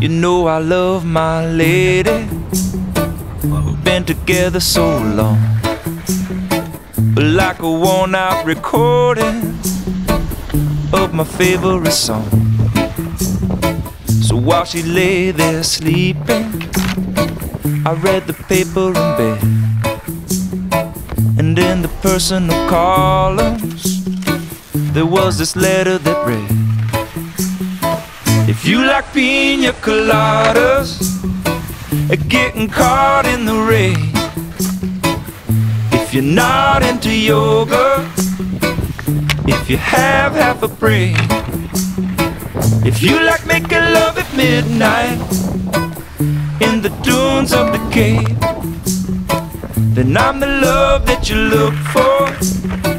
You know I love my lady. We've been together so long. But like a worn out recording of my favorite song. So while she lay there sleeping, I read the paper in bed. And in the personal columns, there was this letter that read. If you like pina coladas, getting caught in the rain. If you're not into yoga, if you have half a brain, if you like making love at midnight in the dunes of the cave, then I'm the love that you look for.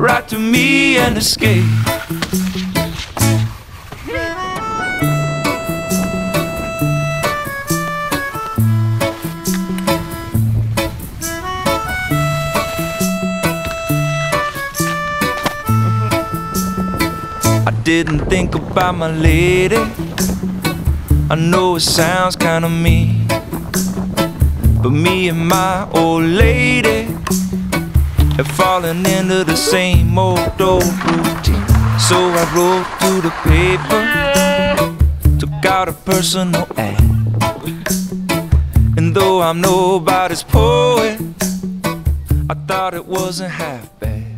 Write to me and escape. I didn't think about my lady. I know it sounds kinda mean, but me and my old lady have fallen into the same old old routine. So I wrote to the paper, took out a personal ad, and though I'm nobody's poet, I thought it wasn't half bad.